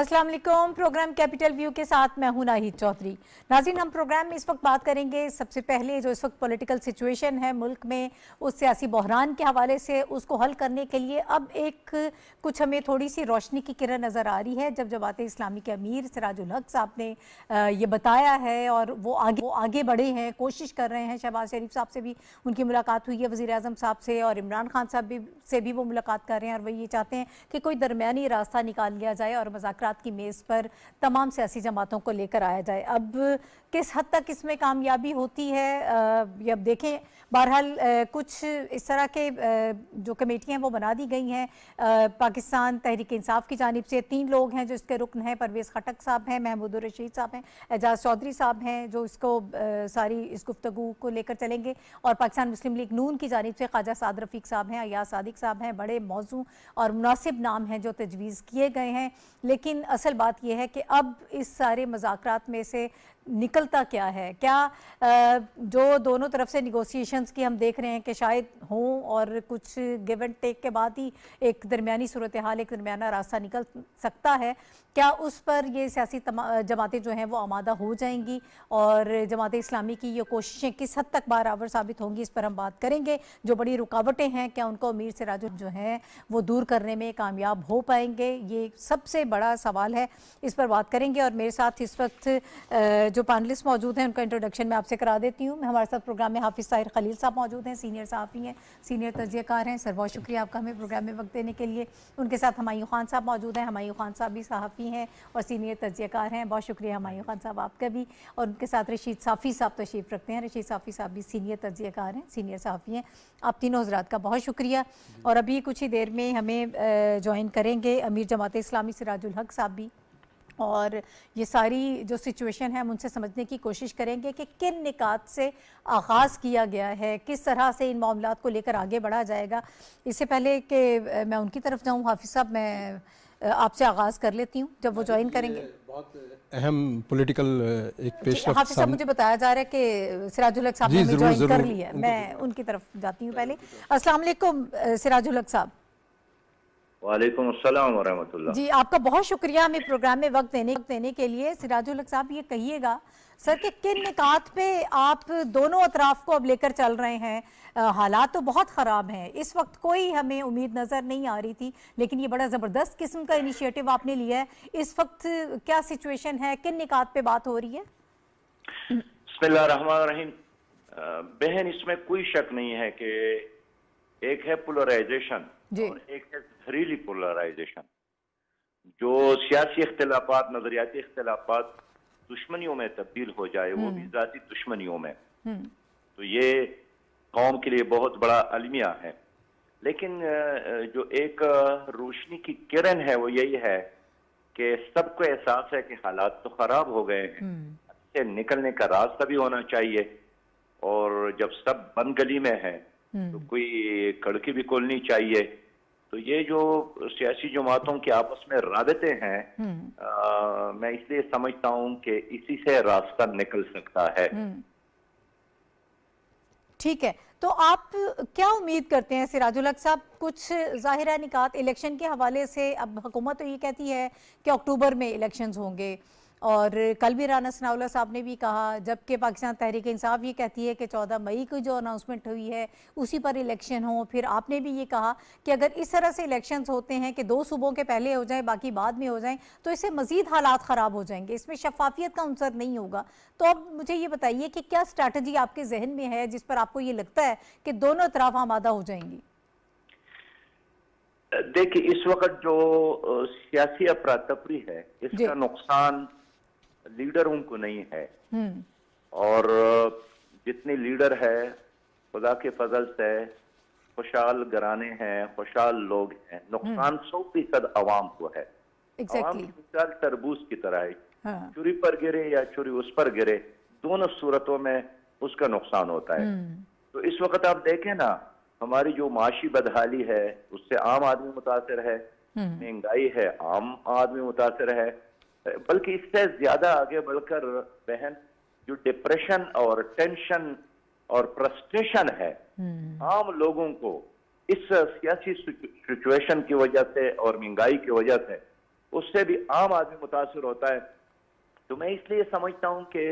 अस्सलाम वालेकुम। Programme capital view के साथ मैं हूँ नाहिद चौधरी। नाजिन, हम प्रोग्राम में इस वक्त बात करेंगे सबसे पहले जो इस वक्त पॉलिटिकल सिचुएशन है मुल्क में, उस सियासी बहरान के हवाले से, उसको हल करने के लिए अब एक कुछ हमें थोड़ी सी रोशनी की किरण नज़र आ रही है, जब जब जमात इस्लामी के अमीर सराजुल हक साहब ने ये बताया है और वो आगे वो आगे बढ़े हैं, कोशिश कर रहे हैं। शहबाज शरीफ साहब से भी उनकी मुलाकात हुई है वज़ी अजम साहब से और इमरान खान साहब भी, से भी वो मुलाकात कर रहे हैं और वही ये चाहते हैं कि कोई दरमियानी रास्ता निकाल लिया जाए और मज़ाक मुजाकर की मेज़ पर तमाम सियासी जमातों को लेकर आया जाए। अब किस हद तक इसमें कामयाबी होती है? ये अब देखें, बहरहाल कुछ इस तरह के जो कमेटियाँ हैं वो बना दी गई हैं। पाकिस्तान तहरीक इंसाफ की जानब से तीन लोग हैं जो इसके रुकन हैं। परवेज़ खटक साहब हैं, महमूद रशीद साहब हैं, एजाज चौधरी साहब हैं, जो इसको सारी इस गुफ्तु को लेकर चलेंगे। और पाकिस्तान मुस्लिम लीग नून की जानब से ख्वाजा साद रफ़ीक साहब हैं अयाज सादिक साहब हैं, बड़े मौजू और मुनासिब नाम हैं जो तजवीज़ किए गए हैं। लेकिन असल बात यह है कि अब इस सारे मज़ाक में से निकलता क्या है? क्या जो दोनों तरफ़ से निगोसिएशंस की हम देख रहे हैं कि शायद हों और कुछ गिव एंड टेक के बाद ही एक दरमियानी सूरत हाल एक दरमियाना रास्ता निकल सकता है। क्या उस पर ये सियासी जमातें जो हैं वो आमादा हो जाएँगी और जमात इस्लामी की ये कोशिशें किस हद तक बारावर साबित होंगी, इस पर हम बात करेंगे। जो बड़ी रुकावटें हैं, क्या उनको अमीर सिराज जो हैं वो दूर करने में कामयाब हो पाएँगे? ये सबसे बड़ा सवाल है। इस पर बात करेंगे और मेरे साथ इस वक्त जो पैनलिस्ट मौजूद हैं, उनका इंट्रोडक्शन मैं आपसे करा देती हूँ। हमारे साथ प्रोग्राम में हाफिज़ साहिर खलील साहब मौजूद हैं सीनियर सहाफ़ी हैं सीनियर तजियाकार हैं। सर बहुत शुक्रिया आपका हमें प्रोग्राम में वक्त देने के लिए। उनके साथ हमायूं खान साहब मौजूद हैं, हमायूं खान साहब भी सहाफ़ी हैं और सीनियर तजियाकार हैं। बहुत शुक्रिया हमायूं खान साहब आपका भी। और उनके साथ रशीद साफ़ी साहब तशरीफ़ रखते हैं। रशीद साफ़ी साहब भी सीनियर तजियाकार हैं सीनियर सहाफ़ी हैं। आप तीनों हजरात का बहुत शुक्रिया। और अभी कुछ ही देर में हमें ज्वाइन करेंगे अमीर जमात इस्लामी सिराजुल हक साहब भी। और ये सारी जो सिचुएशन है हम उनसे समझने की कोशिश करेंगे कि किन निकात से आगाज़ किया गया है किस तरह से इन मामला को लेकर आगे बढ़ा जाएगा। इससे पहले कि मैं उनकी तरफ़ जाऊँ हाफिज़ साहब मैं आपसे आगाज़ कर लेती हूँ जब वो ज्वाइन करेंगे। बहुत अहम पॉलिटिकल एक पेश हाफिज साहब मुझे बताया जा रहा है कि सिराजुल हक साहब ने ज्वाइन कर लिया है। मैं उनकी तरफ़ जाती हूँ पहले। अस्सलाम वालेकुम सिराजुल हक साहब। वालेकुम अस्सलाम वरहमतुल्लाह। जी आपका बहुत शुक्रिया हमें प्रोग्राम में वक्त देने देने के लिए। सिराजुल साहब ये कहिएगा सर के किन निकात पे आप दोनों अतराफ को अब लेकर चल रहे हैं? हालात तो बहुत ख़राब हैं। इस वक्त कोई हमें उम्मीद नज़र नहीं आ रही थी लेकिन ये बड़ा ज़बरदस्त किस्म का इनिशिएटिव आपने लिया है। इस वक्त क्या सिचुएशन है? किन निकात पे बात हो रही है? रहीम बहन इसमें कोई शक नहीं है कि एक है पोलराइजेशन और एक है जहरीली पोलराइजेशन जो सियासी इख्तलाफात नजरियाती इख्तलाफात दुश्मनियों में तब्दील हो जाए वो भी जाती हम्म। दुश्मनियों में। हम्म। तो ये कौम के लिए बहुत बड़ा अलमिया है। लेकिन जो एक रोशनी की किरण है वो यही है कि सबको एहसास है कि हालात तो खराब हो गए हैं। से हम्म। निकलने का रास्ता भी होना चाहिए। और जब सब बंद गली में है तो कोई कड़की भी खोलनी चाहिए। तो ये जो सियासी जमातों के आपस में रबते हैं आ, मैं इसलिए समझता हूँ कि इसी से रास्ता निकल सकता है। ठीक है तो आप क्या उम्मीद करते हैं सिराजुल साहब? कुछ ज़ाहिर निकात इलेक्शन के हवाले से अब हुकूमत तो ये कहती है कि अक्टूबर में इलेक्शंस होंगे। और कल भी राना सनाउल्ला साहब ने भी कहा जबकि पाकिस्तान तहरीक इंसाफ ये कहती है कि चौदह मई को जो अनाउंसमेंट हुई है उसी पर इलेक्शन हो। फिर आपने भी ये कहा कि अगर इस तरह से इलेक्शंस होते हैं कि दो सूबों के पहले हो जाएँ बाकी बाद में हो जाएँ तो इससे मज़ीद हालात ख़राब हो जाएँगे। इसमें शफाफियत का अंसर नहीं होगा। तो अब मुझे ये बताइए कि क्या स्ट्रैटेजी आपके जहन में है जिस पर आपको ये लगता है कि दोनों तरफ़ आमादा हो जाएँगी? देखिए इस वक्त जो सियासी अफरा तफरी है इसका नुकसान लीडरों को नहीं है हम्म। और जितने लीडर है खुदा के फजल से खुशहाल घराने हैं खुशहाल लोग हैं नुकसान हम्म। सौ फ़ीसद आवाम को है exactly. मिसाल तरबूज की तरह है हाँ। चुरी पर गिरे या चुरी उस पर गिरे दोनों सूरतों में उसका नुकसान होता है हम्म। तो इस वक्त आप देखें ना हमारी जो माशी बदहाली है उससे आम आदमी मुतासर है महँगाई है आम आदमी मुतासर है बल्कि इससे ज़्यादा आगे बढ़कर बहन जो डिप्रेशन और टेंशन और फ्रस्ट्रेशन है हम्म। आम लोगों को इस सियासी सिचुएशन की वजह से और महँगाई की वजह से उससे भी आम आदमी मुतासर होता है। तो मैं इसलिए समझता हूँ कि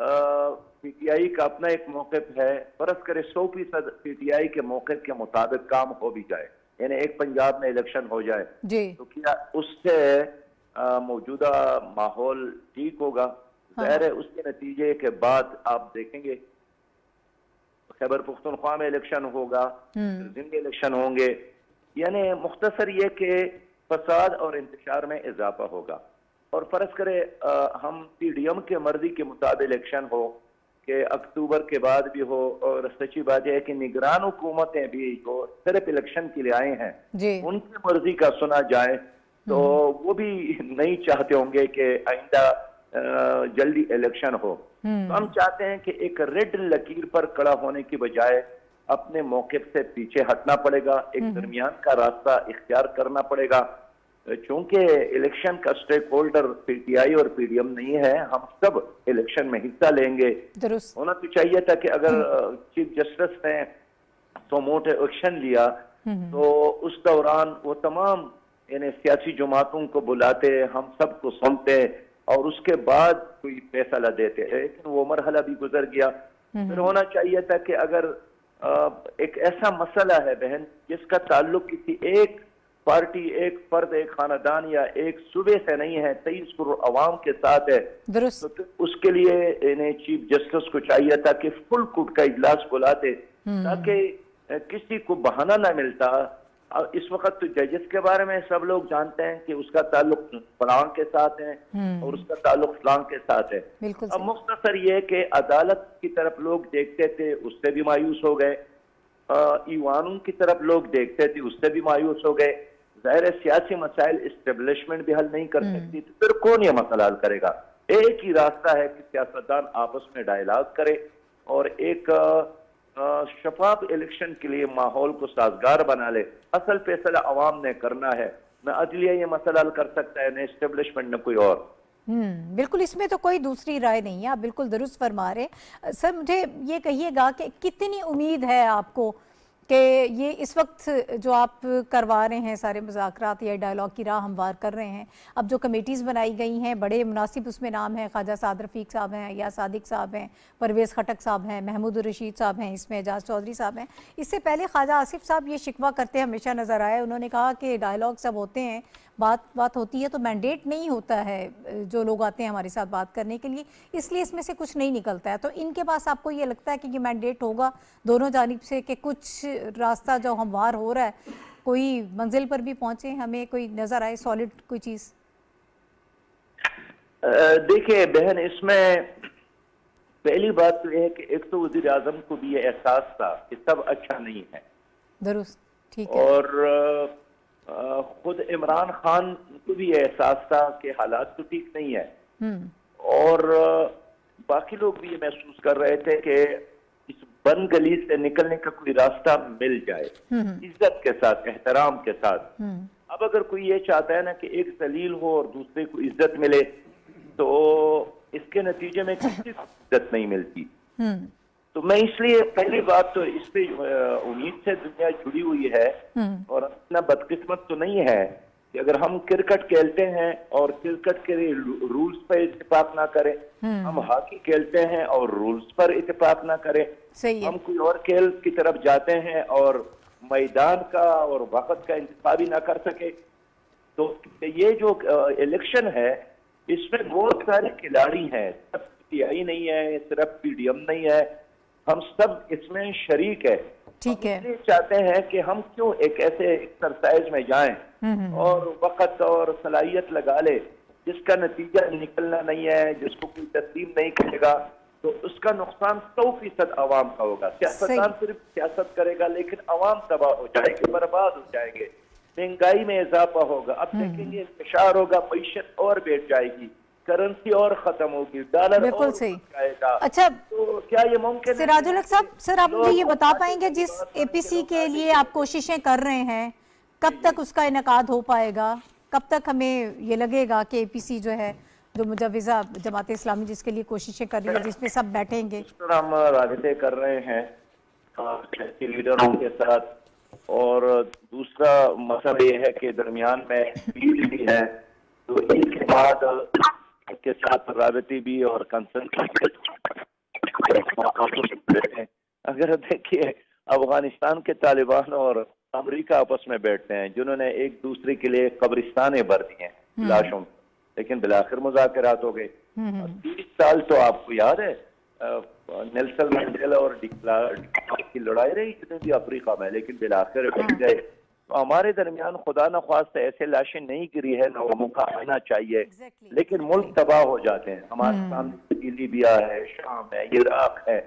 पीटीआई का अपना एक मौकफ है फ़र्ज़ करे सौ फ़ीसद पीटीआई के मौकफ के मुताबिक काम हो भी जाए। यानी एक पंजाब में इलेक्शन हो जाए तो क्या उससे मौजूदा माहौल ठीक होगा। हाँ। है उसके नतीजे के बाद आप देखेंगे। खैबर पुख्तनख्वा में इलेक्शन होगा हम्म। ज़िंदगी इलेक्शन होंगे। यानी मुख्तसर ये कि फसाद और इंतज़ार में इजाफा होगा। और फ़र्ज़ करे हम पी डी एम के मर्ज़ी के मुताबिक इलेक्शन हो कि अक्टूबर के बाद भी हो और सच्ची बात यह है कि निगरान हुकूमतें भी जो सिर्फ़ इलेक्शन के लिए आए हैं उनकी मर्ज़ी का सुना जाए तो हम्म। वो भी नहीं चाहते होंगे कि आइंदा जल्दी इलेक्शन हो हम्म। तो हम चाहते हैं कि एक रेड लकीर पर खड़ा होने की बजाय अपने मौके से पीछे हटना पड़ेगा एक हम्म। दरमियान का रास्ता इख्तियार करना पड़ेगा चूँकि इलेक्शन का स्टेक होल्डर पीटीआई और पीडीएम नहीं है हम सब इलेक्शन में हिस्सा लेंगे होना तो चाहिए था कि अगर चीफ। जस्टिस ने तो मोटे एक्शन लिया तो उस दौरान वो तमाम यानी सियासी जमातों को बुलाते हम सबको सुनते और उसके बाद कोई फैसला देते। लेकिन वो मरहला भी गुजर गया। फिर होना चाहिए था कि अगर एक ऐसा मसला है बहन जिसका ताल्लुक किसी एक पार्टी एक फर्द एक खानदान या एक सूबे से नहीं है तेईस करोड़ अवाम के साथ है तो उसके लिए इन्हें चीफ जस्टिस को चाहिए था कि फुल कुट का इजलास बुलाते हम्म। ताकि किसी को बहाना ना मिलता इस वक्त तो जजेस के बारे में सब लोग जानते हैं कि उसका ताल्लुक फलांग के साथ है हम्म। और उसका ताल्लुक फलांग के साथ है। अब मुख्तसर ये कि अदालत की तरफ़ लोग देखते थे उससे भी मायूस हो गए। ईवानों की तरफ़ लोग देखते थे उससे भी मायूस हो गए। ज़ाहिर सियासी मसाइल इस्टेब्लिशमेंट भी हल नहीं कर हम्म। सकती तो फिर कौन ये मसला हल करेगा? एक ही रास्ता है कि सियासतदान आपस में डायलॉग करे और एक शफाफ इलेक्शन के लिए माहौल को साजगार बना ले। असल फैसला अवाम ने करना है। न अदलिया ये मसला हल कर सकता है न इस्टेब्लिशमेंट न कोई और। हम्म बिल्कुल इसमें तो कोई दूसरी राय नहीं है। आप बिल्कुल दुरुस्त फरमा रहे सर, मुझे ये कहिएगा कि कितनी उम्मीद है आपको कि ये इस वक्त जो आप करवा रहे हैं सारे मुजाकर या डायलॉग की राह हमवार कर रहे हैं। अब जो कमेटीज़ बनाई गई हैं, बड़े मुनासिब उसमें नाम हैं, ख्वाजा साद रफ़ीक साहब हैं, या सादिक साहब हैं, परवेज़ खटक साहब हैं, महमूद रशीद साहब हैं, इसमें एजाज चौधरी साहब हैं। इससे पहले ख्वाजा आसिफ साहब ये शिकवा करते हमेशा नज़र आए उन्होंने कहा कि डायलॉग सब होते हैं बात बात होती है तो मैंडेट नहीं होता है जो लोग आते हैं हमारे साथ बात करने के लिए। इसलिए इसमें से कुछ नहीं निकलता है। तो इनके पास आपको ये लगता है कि ये मैंडेट होगा। दोनों जानब से कि कुछ रास्ता जो हमवार हो रहा है कोई मंजिल पर भी पहुँचे हमें कोई नज़र आए सॉलिड कोई चीज़? देखिए बहन इसमें पहली बात तो यह है कि एक तो वज़ीर आज़म को भी ये एहसास था कि सब अच्छा नहीं है। दुरुस्त ठीक है। और खुद इमरान खान को भी एहसास था कि हालात तो ठीक नहीं है हम्म। और बाकी लोग भी ये महसूस कर रहे थे कि इस बंद गली से निकलने का कोई रास्ता मिल जाए हम्म। इज़्ज़त के साथ एहतराम के साथ हम्म। अब अगर कोई ये चाहता है ना कि एक दलील हो और दूसरे को इज़्ज़त मिले तो इसके नतीजे में किसी को इज़्ज़त नहीं मिलती तो मैं इसलिए पहली बात तो इस पे उम्मीद से दुनिया जुड़ी हुई है हम्म। और अपना बदकिस्मत तो नहीं है कि अगर हम क्रिकेट खेलते हैं और क्रिकेट के रूल्स पर इतफाक ना करें हम्म। हम हॉकी खेलते हैं और रूल्स पर इतफाक ना करें हम कोई और खेल की तरफ़ जाते हैं और मैदान का और वक्त का इंतज़ाम भी ना कर सके तो ये जो इलेक्शन है इसमें बहुत सारे खिलाड़ी हैं सिर्फ़ पीटीआई नहीं है सिर्फ़ पीडीएम नहीं है हम सब इसमें शरीक है। ठीक है। चाहते हैं कि हम क्यों एक ऐसे एक्सरसाइज में जाएँ हम्म, हम्म, हम्म। और वक्त और सलाहियत लगा ले जिसका नतीजा निकलना नहीं है जिसको कोई तस्लीम नहीं करेगा तो उसका नुकसान सौ फ़ीसद आवाम का होगा। सियासतदान सिर्फ़ सियासत करेगा लेकिन आवाम तबाह हो जाएगी बर्बाद हो जाएँगे। महँगाई में इजाफा होगा। अब देखेंगे इंतज़ार होगा मीशत और बैठ जाएगी। करेंसी और खत्म होगी। डॉलर बिल्कुल सही। अच्छा तो क्या ये मुमकिन सिराजुल साहब सर आप मुझे ये बता पाएँगे जिस एपीसी के लिए आप कोशिशें कर रहे हैं कब तक उसका इनका हो पाएगा? कब तक हमें ये लगेगा कि एपीसी जो है जो मुजविजा जमात इस्लामी जिसके लिए कोशिशें कर रही है जिसमें सब बैठेंगे? हम राबते कर रहे हैं लीडरों के साथ और दूसरा मसला ये है कि दरमियान में भी है तो इसके बाद के साथ रबती भी और कंसर्न अगर देखिए अफ़गानिस्तान के तालिबान और अमेरिका आपस में बैठते हैं जिन्होंने एक दूसरे के लिए कब्रिस्तान भर दिए हैं हम्म। लाशों लेकिन बिलाखिर मुजाकरात हो गए हम्म, हम्म। तीस साल तो आपको याद है नेल्सन मंडेला और की लड़ाई रही जितने भी अफ्रीका में लेकिन बिलाखिर बच गए हमारे दरमियान खुदा न खास्त ऐसे लाशें नहीं गिरी है लोगों का आना चाहिए। Exactly. लेकिन मुल्क तबाह हो जाते हैं। हमारे सामने लीबिया है शाम है इराक है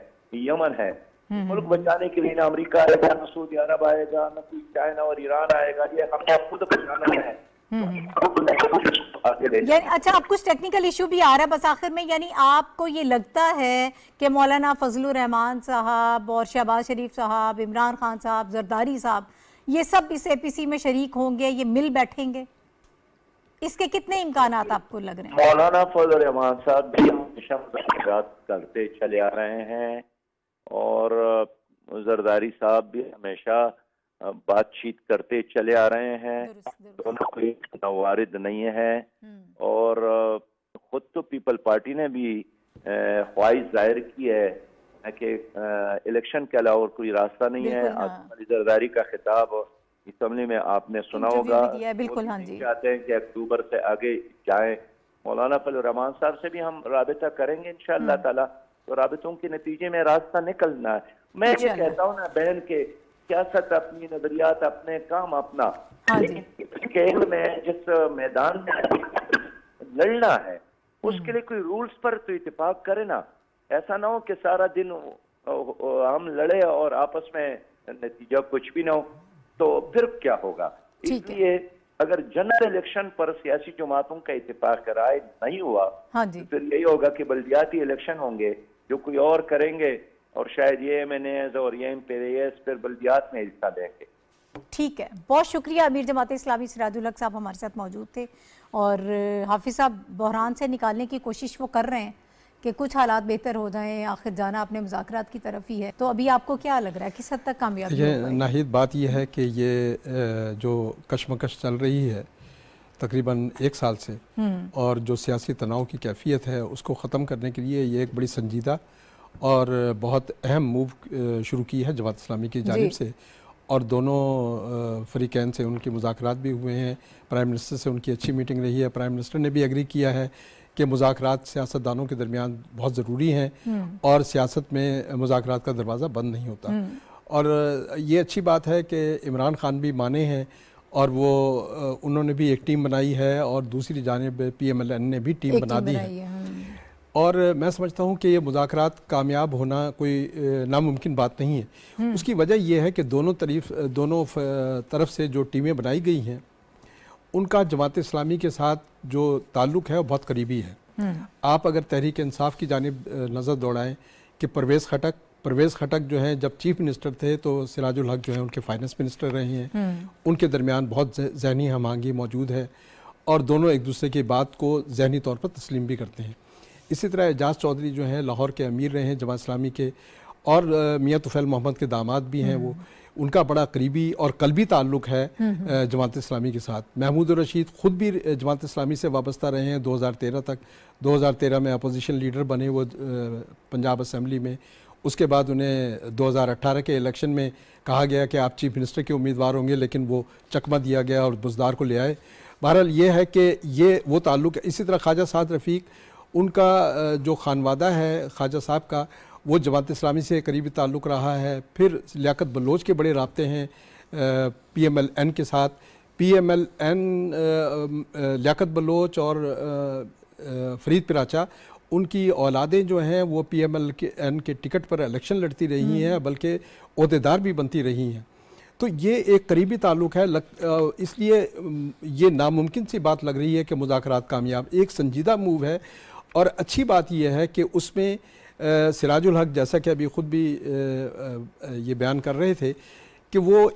यमन है। मुल्क बचाने के लिए ना अमेरिका आएगा ना सऊदी अरब आएगा ना कोई चाइना और ईरान आएगा। ये हमें खुद बचाना है। यानी अच्छा अब कुछ टेक्निकल इशू भी आ रहा है बस आखिर में। यानी आपको ये लगता है कि मौलाना फजलुर रहमान साहब और शहबाज शरीफ साहब इमरान खान साहब जरदारी साहब ये सब इस एपीसी में शरीक होंगे ये मिल बैठेंगे। इसके कितने इम्कान आपको लग रहे हैं? मौलाना फजल रहमान साहब भी हमेशा करते चले आ रहे हैं और जरदारी साहब भी हमेशा बातचीत करते चले आ रहे हैं। दोनों कोई नवारिद नहीं है हम्म। और खुद तो पीपल पार्टी ने भी ख्वाहिश ज़ाहिर की है कि इलेक्शन के अलावा और कोई रास्ता नहीं है। हाँ। जरदारी का खिताब असम्बली में आपने सुना होगा। बिल्कुल हाँ जी। चाहते हैं कि अक्टूबर से आगे जाए। मौलाना फल रहमान साहब से भी हम रबता करेंगे इन हम्म। ताला। तो रबतों के नतीजे में रास्ता निकलना है। मैं ये कहता हूँ ना बहन के सियासत अपनी नजरियात अपने काम अपना। हाँ खेल में जिस मैदान में लड़ना है उसके लिए कोई रूल्स पर तो इतफाक करे ना। ऐसा ना हो कि सारा दिन हम लड़े और आपस में नतीजा कुछ भी ना हो तो फिर क्या होगा? इसलिए अगर जनरल इलेक्शन पर सियासी जमातों का इतफाक राय नहीं हुआ हाँ जी। तो फिर यही होगा कि बल्दियाती इलेक्शन होंगे जो कोई और करेंगे और शायद ये एम एन एज और ये एम फिर बल्दियात में हिस्सा देंगे ठीक है। बहुत शुक्रिया अमीर जमात इस्लामी सिराजुल हक साहब हमारे साथ मौजूद थे और हाफिज साहब बहरान से निकालने की कोशिश वो कर रहे हैं। कि कुछ हालात बेहतर हो जाएँ आखिर जाना अपने मुजाकरात की तरफ़ ही है। तो अभी आपको क्या लग रहा है? किस हद तक कामयाब ये नाहिद बात यह है कि ये जो कशमकश चल रही है तकरीबन एक साल से हम्म। और जो सियासी तनाव की कैफियत है उसको ख़त्म करने के लिए ये एक बड़ी संजीदा और बहुत अहम मूव शुरू की है जमात इस्लामी की जानब से। और दोनों फ़रीकैन से उनकी मुजाकर भी हुए हैं प्राइम मिनिस्टर से उनकी अच्छी मीटिंग रही है प्राइम मिनिस्टर ने भी एग्री किया है कि मुजाकर सियासतदानों के दरमियान बहुत ज़रूरी हैं हम्म। और सियासत में मुजाकर का दरवाज़ा बंद नहीं होता हम्म। और ये अच्छी बात है कि इमरान खान भी माने हैं और वो उन्होंने भी एक टीम बनाई है और दूसरी जानब पी एम एल एन ने भी टीम बना दी है, है हाँ। और मैं समझता हूँ कि ये मुजाकर कामयाब होना कोई नामुमकिन बात नहीं है हम्म। उसकी वजह यह है कि दोनों तरीफ दोनों तरफ़ से जो टीमें बनाई गई हैं उनका जमात इस्लामी के साथ जो ताल्लुक़ है वो बहुत करीबी है हम्म। आप अगर तहरीक इंसाफ की जानब नज़र दौड़ाएँ कि परवेज़ खटक परवेज़ खटक जो है जब चीफ मिनिस्टर थे तो सिराजुल हक जो है उनके फाइनेंस मिनिस्टर रहे हैं हम्म। उनके दरमियान बहुत जहनी हमांगी मौजूद है और दोनों एक दूसरे की बात को जहनी तौर पर तस्लीम भी करते हैं इसी तरह एजाज चौधरी जो हैं लाहौर के अमीर रहे हैं जमा इस्लामी के और मियाँ तुफ़ैल मोहम्मद के दामाद भी हैं वो हम्म। उनका बड़ा करीबी और कलबी ताल्लुक़ है हम्म। जमात इस्लामी के साथ। महमूद रशीद ख़ुद भी जमात इस्लामी से वाबस्ता रहे हैं। 2013 तक 2013 में अपोजिशन लीडर बने वो पंजाब असम्बली में। उसके बाद उन्हें 2018 के इलेक्शन में कहा गया कि आप चीफ मिनिस्टर के उम्मीदवार होंगे लेकिन वो चकमा दिया गया और बुजदार को ले आए। बहरहाल ये है कि ये वो ताल्लुक़ इसी तरह ख्वाजा साद रफ़ीक उनका जो खानवादा है ख्वाजा साहब का वो जमात इस्लामी से करीबी ताल्लुक़ रहा है। फिर लियाकत बलोच के बड़े रबते हैं पी एम एल एन के साथ। P M L N Liaquat Baloch और फरीद पिराचा उनकी औलादें जो हैं वो पी एम एल के एन के टिकट पर इलेक्शन लड़ती रही हम्म। हैं बल्कि अहदेदार भी बनती रही हैं। तो ये एक करीबी ताल्लुक़ है। इसलिए ये नामुमकिन सी बात लग रही है कि मुजाकर कामयाब। एक संजीदा मूव है और अच्छी बात यह है कि उसमें सिराजुल हक जैसा कि अभी ख़ुद भी ये बयान कर रहे थे कि वो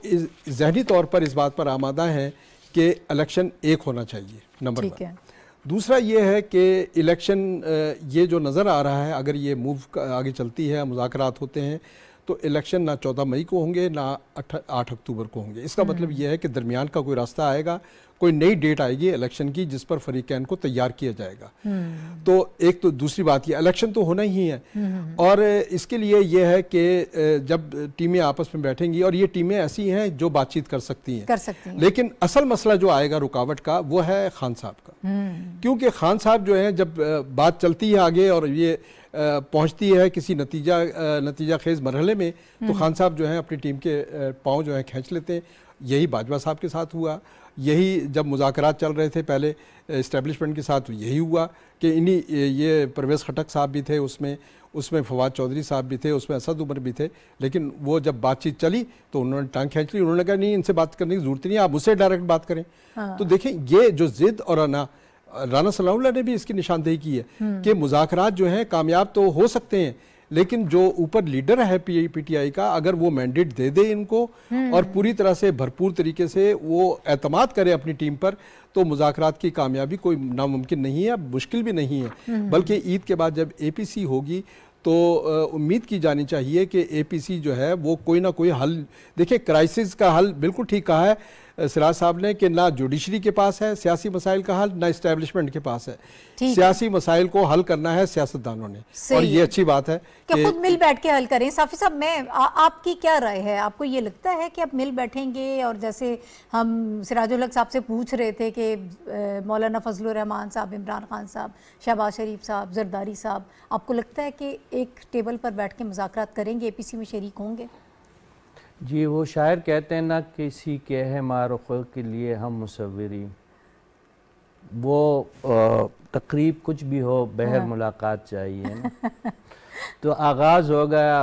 जहनी तौर पर इस बात पर आमादा हैं कि इलेक्शन एक होना चाहिए नंबर वन। दूसरा ये है कि इलेक्शन ये जो नज़र आ रहा है अगर ये मूव आगे चलती है मुजाकर होते हैं तो इलेक्शन ना चौदह मई को होंगे ना आठ अक्टूबर को होंगे इसका मतलब हम्म। यह है कि दरमियान का कोई रास्ता आएगा कोई नई डेट आएगी इलेक्शन की जिस पर फरीकैन को तैयार किया जाएगा हम्म। तो एक तो दूसरी बात ये इलेक्शन तो होना ही है हम्म। और इसके लिए यह है कि जब टीमें आपस में बैठेंगी और ये टीमें ऐसी हैं जो बातचीत कर सकती हैं कर सकती हैं लेकिन असल मसला जो आएगा रुकावट का वो है खान साहब का। क्योंकि खान साहब जो है जब बात चलती है आगे और ये पहुँचती है किसी नतीजा नतीजा खेज मरहले में तो खान साहब जो है अपनी टीम के पाँव जो है खींच लेते हैं। यही बाजवा साहब के साथ हुआ। यही जब मुजाकर चल रहे थे पहले इस्टेब्लिशमेंट के साथ यही हुआ कि इन्हीं ये परवेज़ खटक साहब भी थे उसमें उसमें फवाद चौधरी साहब भी थे उसमें असद उमर भी थे। लेकिन वो जब बातचीत चली तो उन्होंने टांग खींच ली। उन्होंने कहा नहीं इनसे बात करने की ज़रूरत नहीं आप उससे डायरेक्ट बात करें। हाँ। तो देखें ये जो ज़िद और अना राना सलाउल्ला ने भी इसकी निशानदेही की है। कि मुजाकर जो हैं कामयाब तो हो सकते हैं लेकिन जो ऊपर लीडर है पी पीटीआई का अगर वो मैंडेट दे दे इनको हम्म। और पूरी तरह से भरपूर तरीके से वो एतमाद करे अपनी टीम पर तो मुजाकर की कामयाबी कोई नामुमकिन नहीं है मुश्किल भी नहीं है हम्म। बल्कि ईद के बाद जब एपीसी होगी तो उम्मीद की जानी चाहिए कि एपीसी जो है वो कोई ना कोई हल देखिए क्राइसिस का हल बिल्कुल ठीक कहा है सिराज साहब ने कि ना जुडिशरी के पास है सियासी मसाइल का हल ना इस्टेब्लिशमेंट के पास है। सियासी मसाइल को हल करना है सियासतदानों ने। और ये अच्छी बात है कि खुद मिल बैठ के हल करें। साफी साहब मैं आ, आपकी क्या राय है? आपको ये लगता है कि आप मिल बैठेंगे और जैसे हम सिराजुल साहब से पूछ रहे थे कि मौलाना फजल रहमान साहब इमरान खान साहब शहबाज शरीफ साहब जरदारी साहब आपको लगता है कि एक टेबल पर बैठ के मुजाकर करेंगे? ए में शरीक होंगे? जी वो शायर कहते हैं ना किसी के है मारुख के लिए हम मुसवरी वो तकरीब कुछ भी हो बहर हाँ। मुलाकात चाहिए ना तो आगाज़ हो गया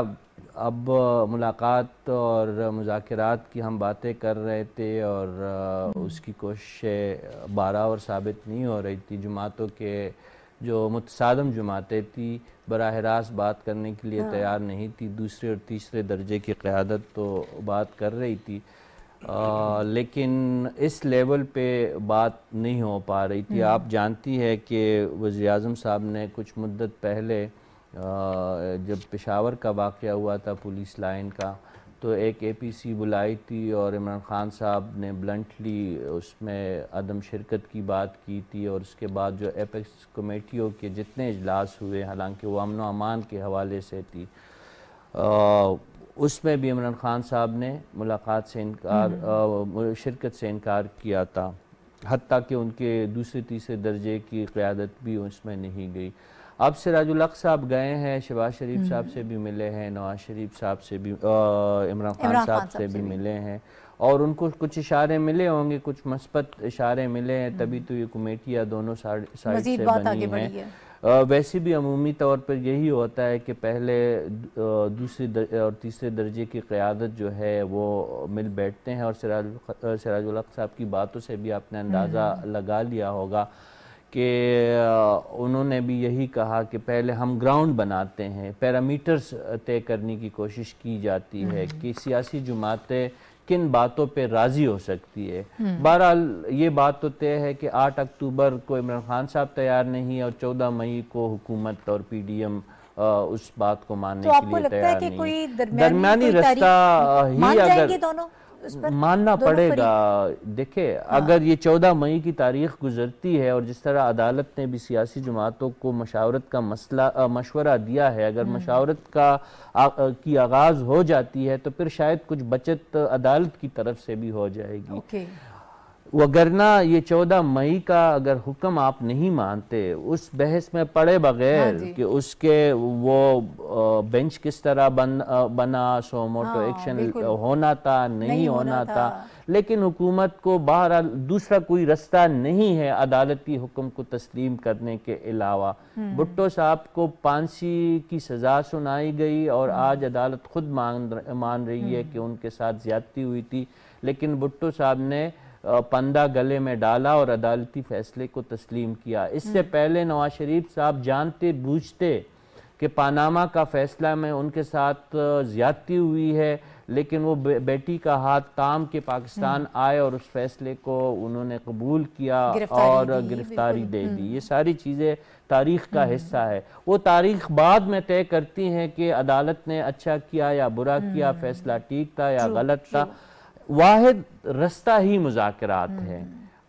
अब मुलाकात और मुजाकरात की हम बातें कर रहे थे और हम्म। उसकी कोशिशें बारह और साबित नहीं हो रही थी जुमातों के जो मुतसादम जमातें थी बरह रास्त बात करने के लिए हाँ। तैयार नहीं थी दूसरे और तीसरे दर्जे की क़्यादत तो बात कर रही थी आ, लेकिन इस लेवल पे बात नहीं हो पा रही थी हम्म। आप जानती है कि वज़ी अजम साहब ने कुछ मुद्दत पहले आ, जब पेशावर का वाक़ हुआ था पुलिस लाइन का तो एक एपीसी बुलाई थी और इमरान ख़ान साहब ने ब्लंटली उसमें अदम शिरकत की बात की थी और उसके बाद जो एपेक्स कमेटियों के जितने अजलास हुए हालाँकि वो अमन अमान के हवाले से थी उसमें भी इमरान ख़ान साहब ने मुलाकात से इनकार हम्म। शिरकत से इनकार किया था हती कि उनके दूसरे तीसरे दर्जे की क़्यादत भी उसमें नहीं गई अब सिराजुल हक साहब गए हैं शहबाज शरीफ साहब हम्म। से भी मिले हैं नवाज़ शरीफ साहब से भी इमरान खान साहब से भी मिले हैं। और उनको कुछ इशारे मिले होंगे कुछ मस्बत इशारे मिले हैं तभी तो ये कमेटियाँ दोनों साइड से बनी हैं। वैसे भी अमूमी तौर पर यही होता है कि पहले दूसरे और तीसरे दर्जे की क़्यादत जो है वो मिल बैठते हैं। और सिराज सिराजुल साहब की बातों से भी आपने अंदाज़ा हम्म। लगा लिया होगा। कि उन्होंने भी यही कहा कि पहले हम ग्राउंड बनाते हैं पैरामीटर्स तय करने की कोशिश की जाती है हम्म। कि सियासी जमातें किन बातों पे राज़ी हो सकती है हम्म। बहरहाल ये बात तो तय है कि 8 अक्टूबर को इमरान खान साहब तैयार नहीं और 14 मई को हुकूमत और पीडीएम उस बात को मानने तो के लिए तैयार नहीं दरमियानी रास्ता ही अगर दोनों मानना पड़ेगा देखिए हाँ। अगर ये चौदह मई की तारीख गुजरती है और जिस तरह अदालत ने भी सियासी जमातों को मशावरत का मसला मशवरा दिया है अगर हम्म। मशावरत का आ, की आगाज़ हो जाती है तो फिर शायद कुछ बचत अदालत की तरफ़ से भी हो जाएगी वगरना ये चौदह मई का अगर हुक्म आप नहीं मानते उस बहस में पड़े बगैर हाँ कि उसके वो बेंच किस तरह बन बना सो मोटो हाँ, एक्शन होना था नहीं, नहीं होना, था, था लेकिन हुकूमत को बाहर दूसरा कोई रास्ता नहीं है अदालती हुक्म को तस्लीम करने के अलावा हम्म। भुट्टो साहब को फांसी की सज़ा सुनाई गई और हम्म। आज अदालत खुद मान मान रही है हम्म। कि उनके साथ ज्यादती हुई थी लेकिन भुट्टो साहब ने पंदा गले में डाला और अदालती फैसले को तस्लीम किया इससे हम्म। पहले नवाज़ शरीफ साहब जानते बूझते कि पानामा का फैसला में उनके साथ ज्यादती हुई है लेकिन वो बे, बेटी का हाथ ताम के पाकिस्तान हम्म। आए और उस फैसले को उन्होंने कबूल किया और गिरफ्तारी दे दी हम्म। ये सारी चीज़ें तारीख का। हिस्सा है वो तारीख बाद में तय करती हैं कि अदालत ने अच्छा किया या बुरा किया फैसला ठीक था या गलत था वाहिद रास्ता ही मुजाकरात है